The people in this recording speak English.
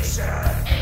Nation!